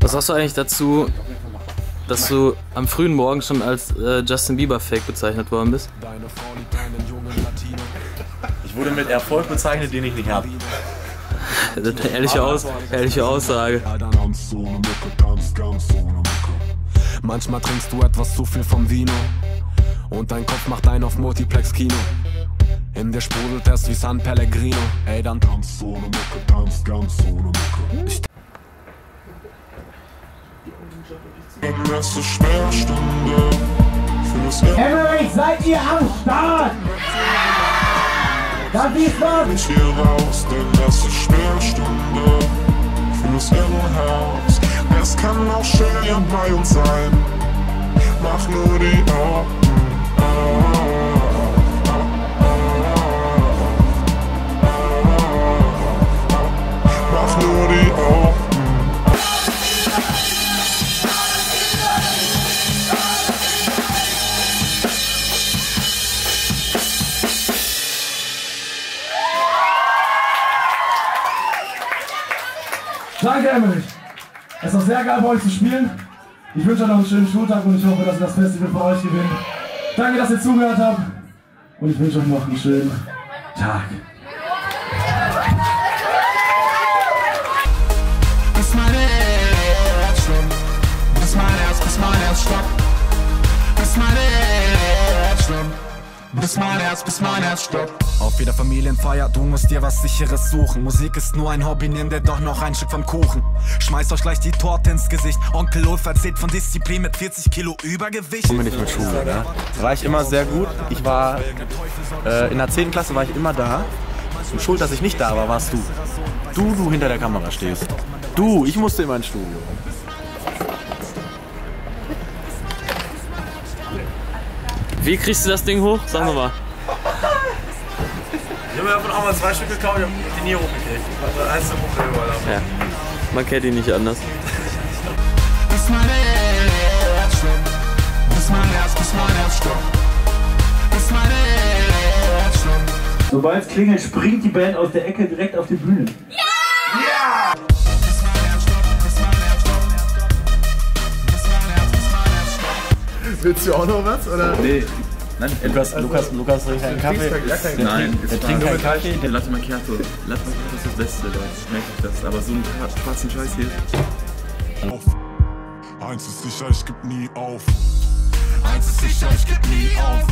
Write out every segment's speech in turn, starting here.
Was sagst du eigentlich dazu, dass du am frühen Morgen schon als äh, Justin Bieber Fake bezeichnet worden bist? Ich wurde mit Erfolg bezeichnet, den ich nicht habe. Das ist eine ehrliche, Aus ehrliche Aussage. Manchmal trinkst du etwas zu viel vom Vino und dein Kopf macht ein auf Multiplex-Kino. In dir sprudelt es wie San Pellegrino. Ey, dann tanz so ne Mucke, tanz ganz so ne Mucke. Ich Dann letzte Sperrstunde fürs Emmerich, seid ihr am Start? Das ist was! Ich hier raus, denn letzte Sperrstunde fürs Irrenhaus. Es kann auch schön bei uns sein. Mach nur die Augen Danke, Emmerich. Es war sehr geil, bei euch zu spielen. Ich wünsche euch noch einen schönen Schultag und ich hoffe, dass ihr das Festival für euch gewinnt. Danke, dass ihr zugehört habt und ich wünsche euch noch einen schönen Tag. Bis mein Herz, bis mein Herz stoppt. Auf jeder Familienfeier, du musst dir was sicheres suchen. Musik ist nur ein Hobby, nimm dir doch noch ein Stück vom Kuchen. Schmeißt euch gleich die Torte ins Gesicht. Onkel Ulf erzählt von Disziplin mit 40 Kilo Übergewicht. bin ich mit Schule, ne? War ich immer sehr gut. Ich war äh, in der 10. Klasse war ich immer da. Und schuld, dass ich nicht da war, warst du. Du, du hinter der Kamera stehst. Du, ich musste immer ins Studio. Wie kriegst du das Ding hoch? Sag mal mal. Ich habe mir davon auch mal zwei Stück gekauft, ich hab die nie hochgekriegt. Also eins zum überall haben. Ja. Man kennt ihn nicht anders. Bis mein Herz schwimmt. Bis mein Herz, bis mein Herz stoppt. Bis mein Herz schwimmt. Sobald es klingelt, springt die Band aus der Ecke direkt auf die Bühne. Bis Willst du auch noch was? Oder? Nee. Nein, etwas, Lukas, Lukas trinkt keinen Kaffee. Der Nein, trinkt, der trinkt keinen Kaffee. Der Latte Macchiato. Latte Macchiato ist das Beste, Leute. Ich merke ich das. Aber so einen schwarzen Scheiß hier. auf. Eins ist sicher, ich geb nie auf. Eins ist sicher, ich geb nie auf.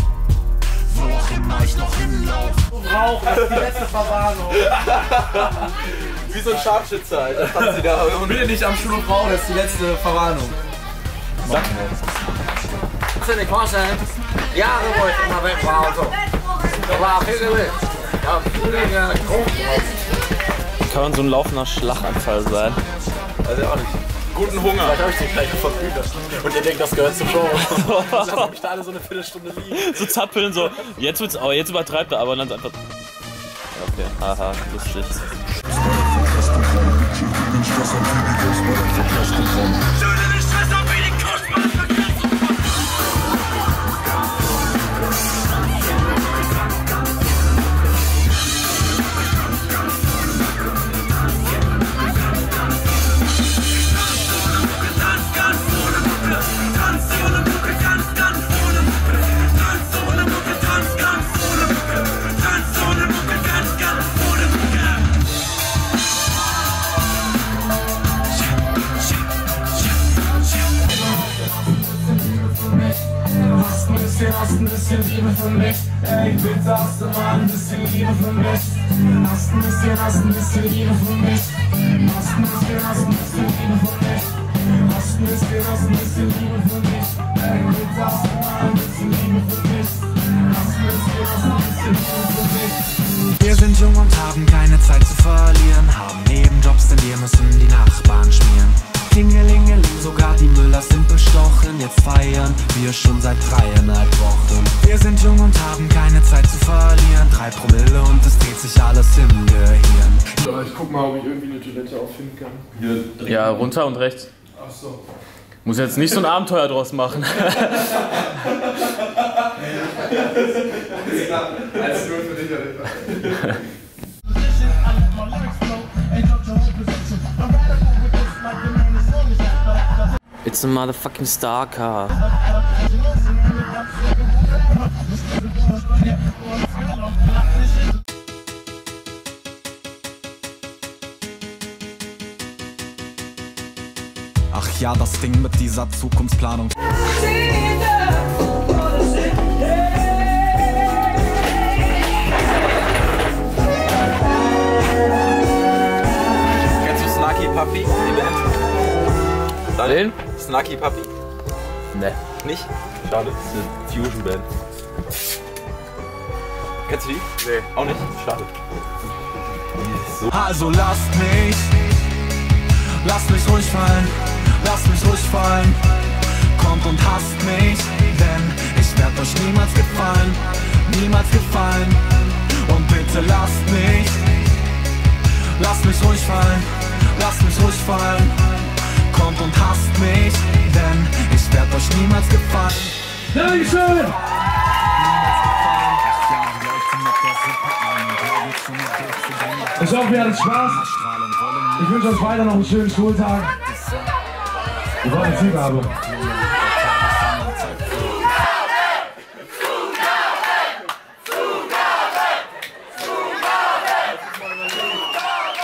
Wo auch immer ich noch hinlauf. Wie so ein Scharfschütze, Alter. Hat sie da. Bitte nicht am Schulhof rauchen, das ist die letzte Verwarnung. Kannst du dir vorstellen? Jahre, wo ich immer weg war und so. Da war gewillt. Ja, viele getrunken. Kann man so ein laufender Schlaganfall sein? Also auch nicht. Guten Hunger. Vielleicht habe ich den gleich verfügt. Und ihr denkt, das gehört zur Show. Lass mich da alle so eine Viertelstunde liegen. So zappeln, so. Jetzt wird's, aber jetzt übertreibt er, aber dann einfach. Okay, haha, lustig. Hast ein bisschen, hast ein bisschen Liebe für mich. Ey, bitte hast du mal ein bisschen Liebe für mich. Hast ein bisschen, hast ein bisschen Liebe für mich. Hast ein bisschen, hast ein bisschen Liebe für mich. Hast ein bisschen, hast ein bisschen Liebe für mich. Ey, bitte hast du mal ein bisschen Liebe für mich. Hast ein bisschen, hast ein bisschen Liebe für mich. Wir sind jung und haben keine Zeit zu verlieren. Haben Nebenjobs, denn wir müssen die Nachbarn schmieren. Klingelingeling, sogar die Müllers sind bestochen. Jetzt feiern wir schon seit dreieinhalb Wochen. Wir sind jung und haben keine Zeit zu verlieren. Drei Promille und es dreht sich alles im Gehirn. Ich guck mal, ob ich irgendwie eine Toilette auffinden kann. Ja, runter und rechts. Ach so. Muss jetzt nicht so ein Abenteuer draus machen. Alles nur für dich, It's a motherfucking star car. Ach ja, das Ding mit dieser Zukunftsplanung. Kennst du Snarky Puppy, Band? Wen? Snarky Puppy? Ne. Nicht? Schade, das ist eine Fusion-Band. Kennst du die? Nee. Auch nicht? Schade. Also lasst mich, lasst mich ruhig fallen, lasst mich ruhig fallen. Kommt und hasst mich, denn ich werd euch niemals gefallen, niemals gefallen. Und bitte lasst mich, lasst mich ruhig fallen, lasst mich ruhig fallen. Dankeschön! Ich hoffe, ihr hattet Spaß. Ich wünsche euch weiter noch einen schönen Schultag. Wir wollen eine Zugabe.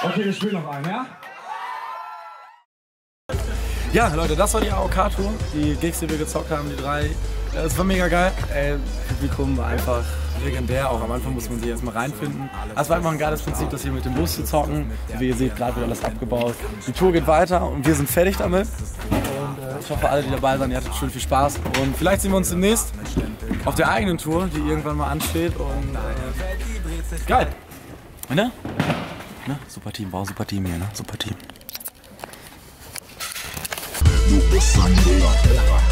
Okay, wir spielen noch einen, ja? Ja, Leute, das war die AOK-Tour. Die Gigs, die wir gezockt haben, die drei. Es war mega geil. Ey, Publikum war einfach legendär. Auch am Anfang muss man sich erstmal reinfinden. Es war einfach ein geiles Prinzip, das hier mit dem Bus zu zocken. Wie ihr seht, gerade wird alles abgebaut. Die Tour geht weiter und wir sind fertig damit. Äh, ich hoffe, alle, die dabei waren, ihr hattet schön viel Spaß. Und vielleicht sehen wir uns demnächst auf der eigenen Tour, die irgendwann mal ansteht. Und äh, geil. Ne? Ne? Super Team, wow, super Team hier, ne? Super Team. Du bist ein Müller.